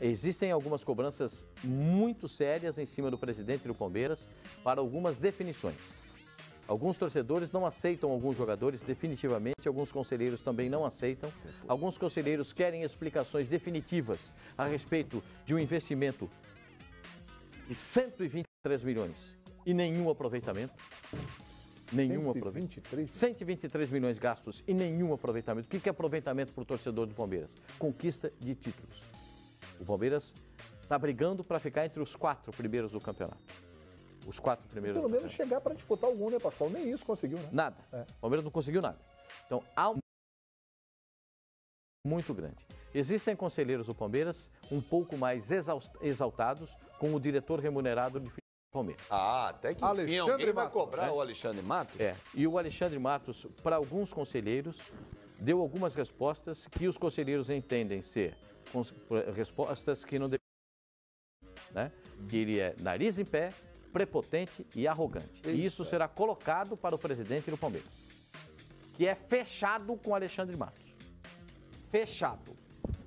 É, existem algumas cobranças muito sérias em cima do presidente do Palmeiras para algumas definições. Alguns torcedores não aceitam alguns jogadores definitivamente, alguns conselheiros também não aceitam. Alguns conselheiros querem explicações definitivas a respeito de um investimento de 123 milhões e nenhum aproveitamento. Nenhum 123. aproveitamento. 123 milhões gastos e nenhum aproveitamento. O que é aproveitamento para o torcedor do Palmeiras? Conquista de títulos. O Palmeiras está brigando para ficar entre os quatro primeiros do campeonato. Os quatro primeiros. Pelo menos chegar para disputar algum, né, Pascoal? Nem isso conseguiu, né? Nada. É. O Palmeiras não conseguiu nada. Então, há um muito grande. Existem conselheiros do Palmeiras um pouco mais exaltados com o diretor remunerado de Palmeiras. Ah, até que Alexandre enfim, alguém vai cobrar é? o Alexandre Matos? É, e o Alexandre Matos, para alguns conselheiros, deu algumas respostas que os conselheiros entendem ser respostas que não devem. Né? Que ele é nariz em pé, prepotente e arrogante. Eita. E isso será colocado para o presidente do Palmeiras, que é fechado com o Alexandre Matos. Fechado.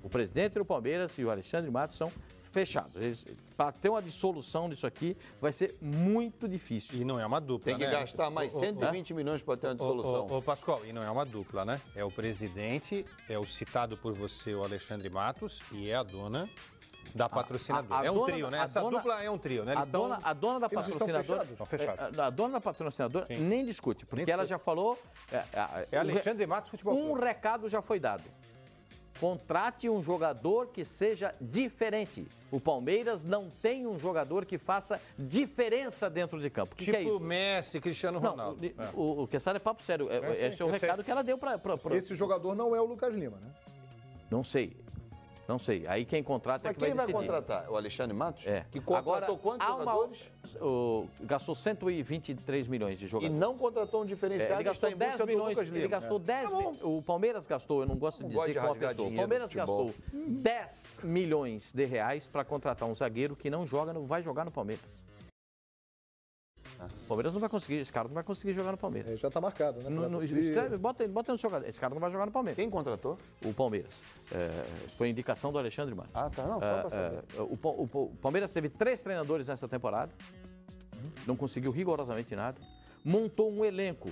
O presidente do Palmeiras e o Alexandre Matos são fechados. Para ter uma dissolução disso aqui vai ser muito difícil. E não é uma dupla, Tem que né? gastar mais 120 o, milhões para ter uma dissolução. Ô, Pascoal, e não é uma dupla, né? É o presidente, é o citado por você, o Alexandre Matos, e é a dona da patrocinadora. A, a, a é um trio, né? Essa dona, dupla é um trio, né? Eles a, estão, dona, a dona da patrocinadora. Estão fechados. É, a, dona da patrocinadora Sim. nem discute, porque nem ela discute. já falou. É, é Alexandre Matos Futebol Um recado já foi dado. Contrate um jogador que seja diferente. O Palmeiras não tem um jogador que faça diferença dentro de campo. O que, tipo que é isso? Messi, Cristiano Ronaldo. Não, é. O, o que é papo sério. É, é esse é o recado sei. que ela deu para. Esse jogador não é o Lucas Lima, né? Não sei. Não sei. Aí quem contrata é Mas que quem vai decidir. quem vai contratar? O Alexandre Matos? É. Que contratou Agora, quantos jogadores? Uma, o, gastou 123 milhões de jogadores. E não contratou um diferenciado. É, ele gastou 10 milhões. Ele gastou é. 10 tá O Palmeiras gastou, eu não gosto de dizer gosto de qual pessoa. O Palmeiras gastou 10 milhões de reais para contratar um zagueiro que não joga, não vai jogar no Palmeiras. O Palmeiras não vai conseguir, esse cara não vai conseguir jogar no Palmeiras. É, já está marcado, né? No, no, escreve, bota, bota no jogador. Esse cara não vai jogar no Palmeiras. Quem contratou? O Palmeiras. É, foi indicação do Alexandre Matos. Ah, tá. Não, só é, para saber. É, o, o, o, Palmeiras teve três treinadores nessa temporada. Não conseguiu rigorosamente nada. Montou um elenco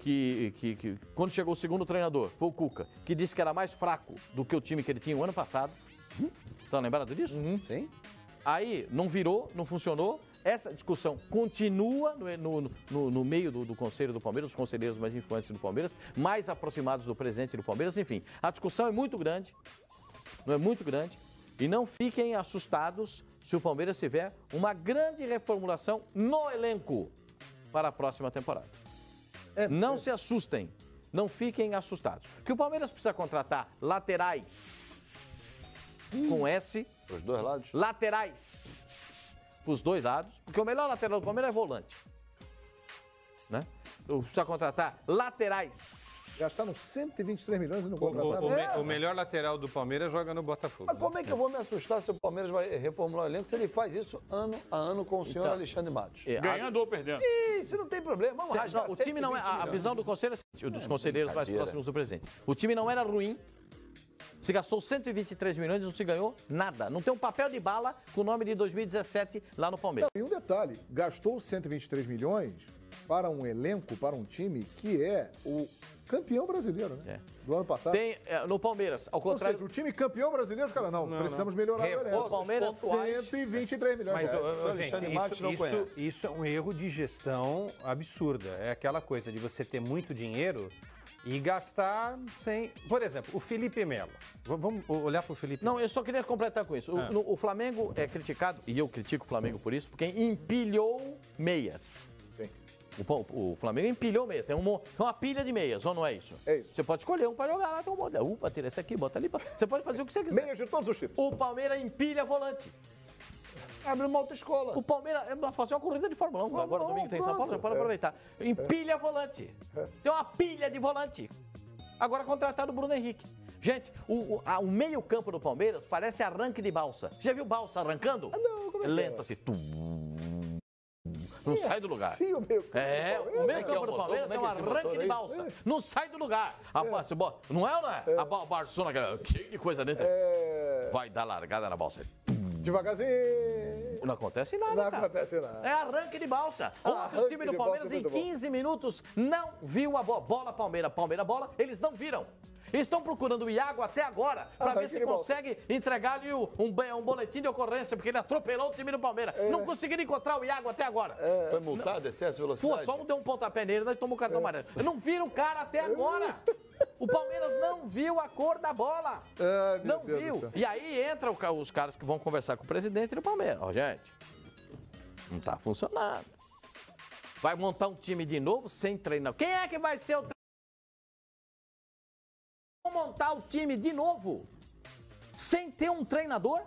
que, que, que, quando chegou o segundo treinador, foi o Cuca, que disse que era mais fraco do que o time que ele tinha o ano passado. Estão lembrados disso? Uhum. Sim. Aí não virou, não funcionou. Essa discussão continua no, no, no, no meio do, do, Conselho do Palmeiras, os conselheiros mais influentes do Palmeiras, mais aproximados do presidente do Palmeiras. Enfim, a discussão é muito grande, não é muito grande. E não fiquem assustados se o Palmeiras tiver uma grande reformulação no elenco para a próxima temporada. É, não é. se assustem, não fiquem assustados. Que o Palmeiras precisa contratar laterais hum. com S os dois lados? Laterais. Para os dois lados. Porque o melhor lateral do Palmeiras é volante. Né? Precisa contratar laterais. Gastaram 123 milhões e não contrataram. O, o, é. o, melhor lateral do Palmeiras joga no Botafogo. Mas como é que eu vou me assustar se o Palmeiras vai reformular o elenco se ele faz isso ano a ano com o senhor então, Alexandre Matos? É, Ganhando ou perdendo? Isso não tem problema. Vamos rasgar não, O time não é. A, a visão do conselho é dos conselheiros mais próximos do presidente. O time não era ruim, se gastou 123 milhões e não se ganhou nada. Não tem um papel de bala com o nome de 2017 lá no Palmeiras. Não, e um detalhe: gastou 123 milhões para um elenco, para um time que é o campeão brasileiro, né? É. Do ano passado. Tem é, no Palmeiras, ao contrário. Ou seja, o time campeão brasileiro, os caras, não, não, precisamos não. melhorar Reforços, o elenco. Palmeiras 123 milhões Mas, de reais. gente, isso, isso, isso é um erro de gestão absurda. É aquela coisa de você ter muito dinheiro e gastar sem. Por exemplo, o Felipe Melo. Vamos olhar para o Felipe Não, eu só queria completar com isso. Ah. O, no, o, Flamengo é criticado, e eu critico o Flamengo por isso, porque empilhou meias. Sim. O, o Flamengo empilhou meias. Tem uma, uma pilha de meias, ou não é isso? É isso. Você pode escolher um para jogar lá, tem um modelo. Para tirar esse aqui, bota ali. Pra... Você pode fazer o que você quiser. Meias de todos os tipos. O Palmeiras empilha volante. Abre uma autoescola. O Palmeiras vai fazer uma corrida de Fórmula 1. Agora domingo tem em São Paulo, você pode é. aproveitar. Empilha é. volante. É. Tem uma pilha de volante. Agora contratado o Bruno Henrique. Gente, o, o, a, o meio-campo do Palmeiras parece arranque de balsa. Você já viu balsa arrancando? Ah, não, como é, é Lento assim. Tum, não é sai do lugar. Sim, o meio campo. É, o meio campo do Palmeiras é um arranque de balsa. Não sai do lugar. A, Não é ou não é? A Barcelona, cheio de coisa dentro. É vai dar largada na balsa. Devagarzinho. Não acontece nada. Não cara. acontece nada. É arranque de balsa. Ontem o time do Palmeiras é em muito bom. 15 minutos não viu a bola. Bola Palmeiras, Palmeiras bola, eles não viram. Estão procurando o Iago até agora para ver se consegue entregar-lhe um, um, boletim de ocorrência, porque ele atropelou o time do Palmeiras. É. Não conseguiram encontrar o Iago até agora. Foi multado, excesso de Pô, velocidade? só um deu um pontapé nele, nós tomamos o cartão amarelo. Não viram o cara até agora. O Palmeiras não viu a cor da bola. Meu não Deus viu. E aí entra os caras que vão conversar com o presidente do Palmeiras. Ó, gente, não tá funcionando. Vai montar um time de novo sem treinar. Quem é que vai ser o treinador? Vão montar o time de novo sem ter um treinador?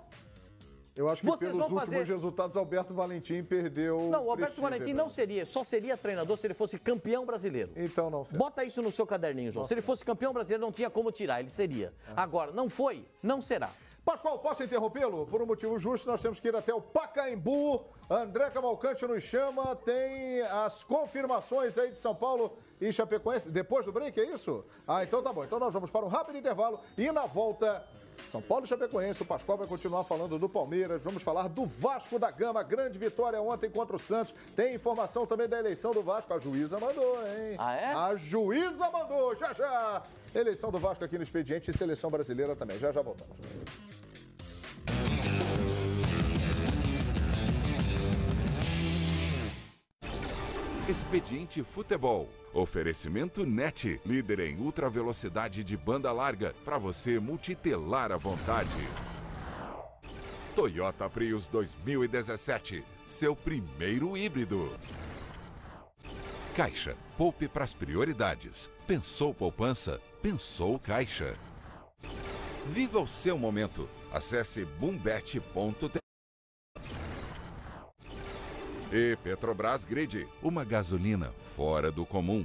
Eu acho que Vocês pelos vão últimos fazer- resultados, Valentim Valentim perdeu. Não, o Alberto prestígio, Valentim não seria, só seria treinador se ele fosse campeão brasileiro. Então não sei. Bota isso no seu caderninho, João. Se ele fosse campeão brasileiro, não tinha como tirar, ele seria. Agora, não foi, não será. Pascoal, posso interrompê-lo? Por um motivo justo, nós temos que ir até o Pacaembu. André Cavalcante nos chama, tem as confirmações aí de São Paulo e Chapecoense. Depois do break, é isso? Ah, então tá bom. Então nós vamos para um rápido intervalo e na volta. São Paulo e Chapecoense, o Pascoal vai continuar falando do Palmeiras, vamos falar do Vasco da Gama, grande vitória ontem contra o Santos. Tem informação também da eleição do Vasco, a juíza mandou, hein? Ah, é? A juíza mandou, já já! Eleição do Vasco aqui no expediente e seleção brasileira também, já já voltamos. Expediente Futebol. Oferecimento NET, líder em ultra velocidade de banda larga, para você multitelar à vontade. Toyota Prius 2017, seu primeiro híbrido. Caixa, poupe para as prioridades. Pensou poupança? Pensou Caixa. Viva o seu momento. Acesse boombet.tv. E Petrobras Grid, uma gasolina fora do comum.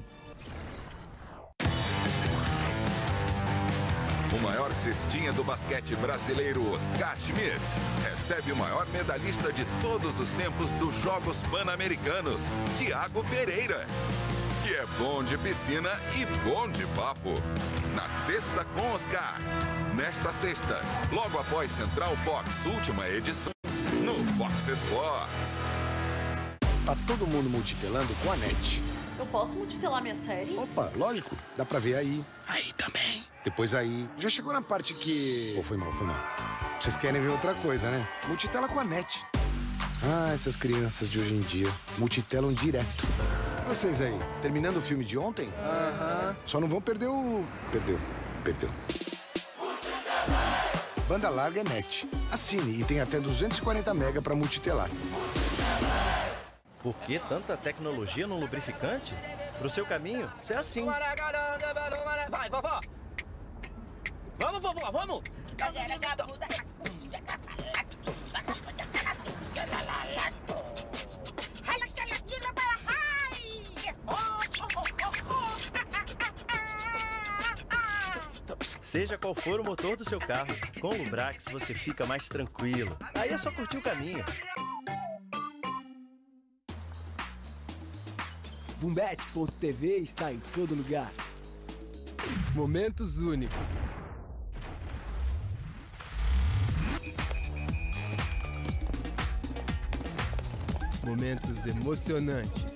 O maior cestinha do basquete brasileiro, Oscar Schmidt, recebe o maior medalhista de todos os tempos dos Jogos Pan-Americanos, Tiago Pereira. Que é bom de piscina e bom de papo. Na sexta com Oscar. Nesta sexta, logo após Central Fox, última edição, no Fox Sports. Tá todo mundo multitelando com a NET. Eu posso multitelar minha série? Opa, lógico, dá pra ver aí. Aí também. Depois aí. Já chegou na parte que. Oh, foi mal, foi mal. Vocês querem ver outra coisa, né? Multitela com a NET. Ah, essas crianças de hoje em dia. Multitelam direto. Vocês aí, terminando o filme de ontem? Aham. Só não vão perder o. Perdeu. Perdeu. Banda larga é NET. Assine e tem até 240 mega pra multitelar. Por que tanta tecnologia no lubrificante? Pro seu caminho, isso é assim. Vai, vovó! Vamos, vovó, vamos! Seja qual for o motor do seu carro, com o Lubrax você fica mais tranquilo. Aí é só curtir o caminho. Bumbet.tv está em todo lugar. Momentos únicos. Momentos emocionantes.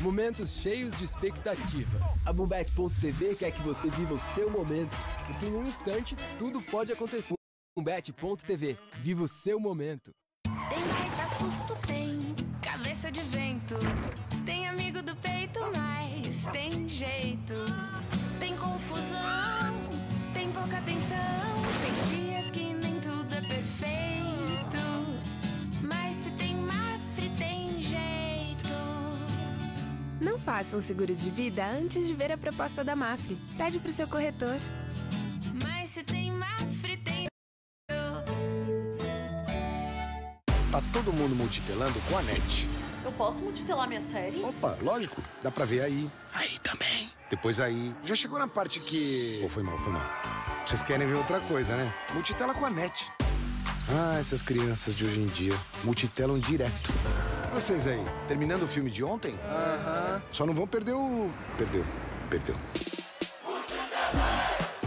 Momentos cheios de expectativa. A Bumbet.tv quer que você viva o seu momento, porque em um instante tudo pode acontecer. Bumbet.tv, viva o seu momento. Tem baita susto, tem cabeça de vento. Tem amigo do peito, mas tem jeito. Tem confusão, tem pouca atenção. Tem dias que nem tudo é perfeito. Mas se tem Mafre, tem jeito. Não faça um seguro de vida antes de ver a proposta da Mafre. Pede pro seu corretor. Tá todo mundo multitelando com a NET. Eu posso multitelar minha série? Opa, lógico, dá pra ver aí. Aí também. Depois aí. Já chegou na parte que. Oh, foi mal, foi mal. Vocês querem ver outra coisa, né? Multitela com a NET. Ah, essas crianças de hoje em dia. Multitelam direto. Vocês aí, terminando o filme de ontem? Aham. Só não vão perder o. Perdeu. Perdeu.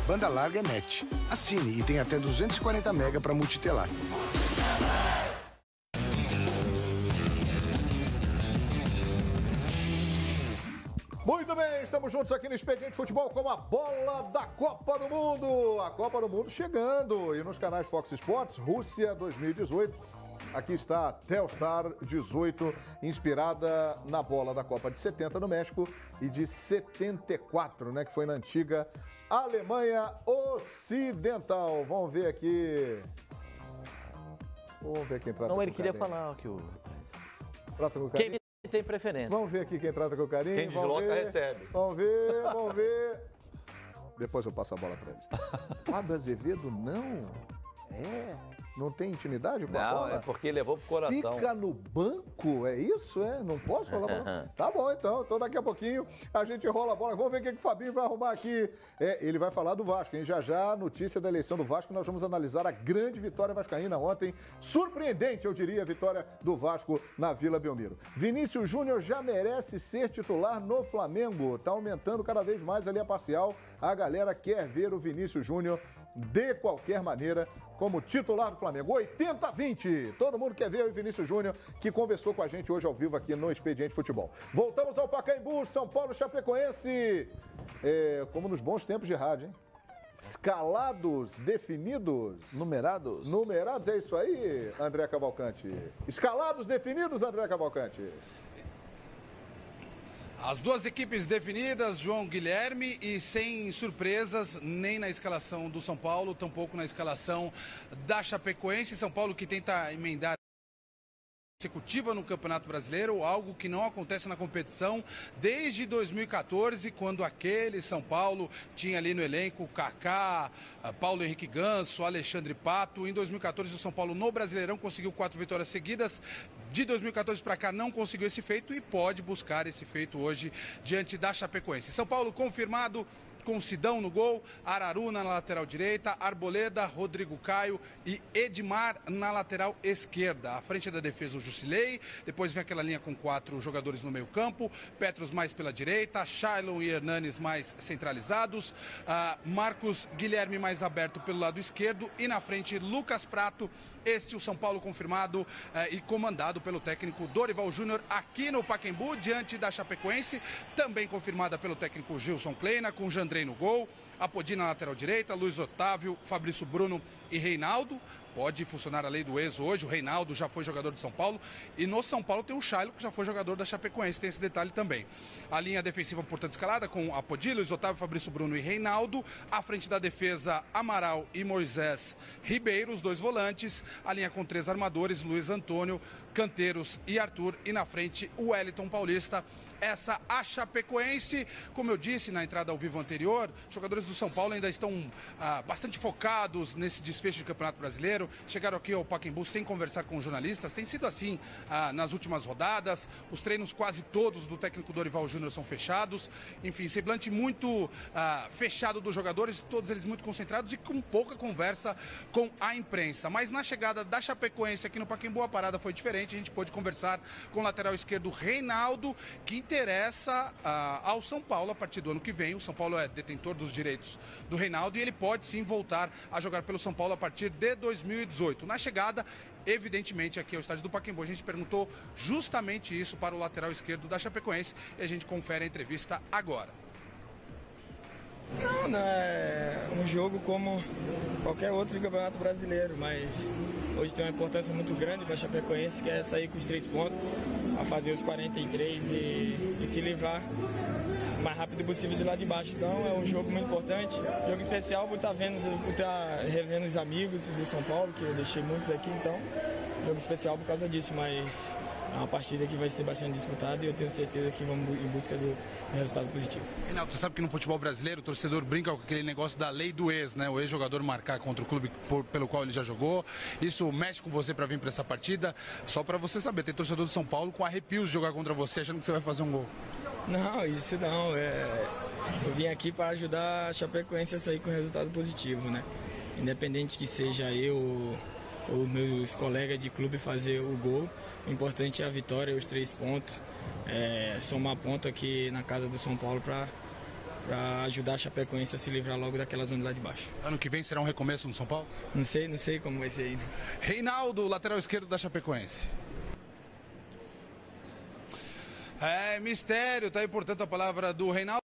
Banda larga é NET. Assine e tem até 240 mega para multitelar. Muito bem, estamos juntos aqui no Expediente Futebol com a bola da Copa do Mundo. A Copa do Mundo chegando e nos canais Fox Sports, Rússia 2018. Aqui está Telstar 18, inspirada na bola da Copa de 70 no México e de 74, né, que foi na antiga Alemanha Ocidental. Vamos ver aqui. Vamos ver quem trata Não, ele queria carinho. falar que o. Trata com Quem carinho. Tem preferência. Vamos ver aqui quem trata com carinho. Quem desloca, ver. recebe. Vamos ver, vamos ver. Depois eu passo a bola pra eles. Fábio Azevedo, não. É. Não tem intimidade com a Não, bola? é porque levou pro coração. Fica no banco, é isso? É? Não posso falar? tá bom, então. Então daqui a pouquinho a gente rola a bola. Vamos ver o que, que o Fabinho vai arrumar aqui. É, ele vai falar do Vasco, hein? Já já, notícia da eleição do Vasco, nós vamos analisar a grande vitória vascaína ontem. Surpreendente, eu diria, a vitória do Vasco na Vila Belmiro. Vinícius Júnior já merece ser titular no Flamengo. Tá aumentando cada vez mais ali a parcial. A galera quer ver o Vinícius Júnior de qualquer maneira como titular do Flamengo. 80-20. Todo mundo quer ver o Vinícius Júnior, que conversou com a gente hoje ao vivo aqui no Expediente Futebol. Voltamos ao Pacaembu, São Paulo Chapecoense. É, como nos bons tempos de rádio, hein? Escalados, definidos. Numerados? Numerados, é isso aí, André Cavalcante. Escalados, definidos, André Cavalcante. As duas equipes definidas, João Guilherme, e sem surpresas, nem na escalação do São Paulo, tampouco na escalação da Chapecoense. São Paulo que tenta emendar consecutiva no Campeonato Brasileiro, algo que não acontece na competição desde 2014, quando aquele São Paulo tinha ali no elenco Kaká, Paulo Henrique Ganso, Alexandre Pato. Em 2014 o São Paulo no Brasileirão conseguiu quatro vitórias seguidas. De 2014 para cá não conseguiu esse feito e pode buscar esse feito hoje diante da Chapecoense. São Paulo confirmado com Sidão no gol, Araruna na lateral direita, Arboleda, Rodrigo Caio e Edmar na lateral esquerda. À frente da defesa o Jusilei, depois vem aquela linha com quatro jogadores no meio campo, Petros mais pela direita, Shailon e Hernanes mais centralizados, ah, Marcos Guilherme mais aberto pelo lado esquerdo e na frente Lucas Prato, esse o São Paulo confirmado eh, e comandado pelo técnico Dorival Júnior aqui no Paquembu, diante da Chapecoense, também confirmada pelo técnico Gilson Kleina, com Jandrei no gol, Apodi na lateral direita, Luiz Otávio, Fabrício Bruno e Reinaldo. Pode funcionar a lei do ex hoje, o Reinaldo já foi jogador de São Paulo e no São Paulo tem o Shailo, que já foi jogador da Chapecoense, tem esse detalhe também. A linha defensiva, portanto, escalada com Apodi, Luiz Otávio, Fabrício Bruno e Reinaldo. À frente da defesa, Amaral e Moisés Ribeiro, os dois volantes. A linha com três armadores, Luiz Antônio, Canteiros e Arthur. E na frente, o Wellington Paulista. Essa a Chapecoense, como eu disse na entrada ao vivo anterior, jogadores do São Paulo ainda estão ah, bastante focados nesse desfecho de Campeonato Brasileiro. Chegaram aqui ao Pacaembu sem conversar com jornalistas. Tem sido assim ah, nas últimas rodadas. Os treinos quase todos do técnico Dorival Júnior são fechados. Enfim, semblante muito ah, fechado dos jogadores, todos eles muito concentrados e com pouca conversa com a imprensa. Mas na chegada da Chapecoense aqui no Pacaembu, a parada foi diferente. A gente pôde conversar com o lateral esquerdo Reinaldo, que interessa ah, ao São Paulo a partir do ano que vem. O São Paulo é detentor dos direitos do Reinaldo e ele pode sim voltar a jogar pelo São Paulo a partir de 2018. Na chegada, evidentemente, aqui ao estádio do Pacaembu, a gente perguntou justamente isso para o lateral esquerdo da Chapecoense e a gente confere a entrevista agora. Não, não é um jogo como qualquer outro campeonato brasileiro, mas hoje tem uma importância muito grande para a Chapecoense, que é sair com os três pontos, a fazer os 43 e, e se livrar o mais rápido possível de lá de baixo. Então é um jogo muito importante, jogo especial por estar vendo, por estar revendo os amigos do São Paulo, que eu deixei muitos aqui, então jogo especial por causa disso, mas é uma partida que vai ser bastante disputada e eu tenho certeza que vamos em busca do resultado positivo. Reinaldo, você sabe que no futebol brasileiro o torcedor brinca com aquele negócio da lei do ex, né? O ex-jogador marcar contra o clube por- pelo qual ele já jogou. Isso mexe com você para vir para essa partida. Só para você saber, tem torcedor do São Paulo com arrepios de jogar contra você, achando que você vai fazer um gol. Não, isso não. É... Eu vim aqui para ajudar a Chapecoense a sair com resultado positivo, né? Independente que seja eu ou meus colegas de clube fazer o gol, o importante é a vitória, os três pontos, é, somar ponto aqui na casa do São Paulo para para ajudar a Chapecoense a se livrar logo daquela zona lá de baixo. Ano que vem será um recomeço no São Paulo? Não sei, não sei como vai ser ainda. Reinaldo, lateral esquerdo da Chapecoense. É mistério, tá aí portanto a palavra do Reinaldo.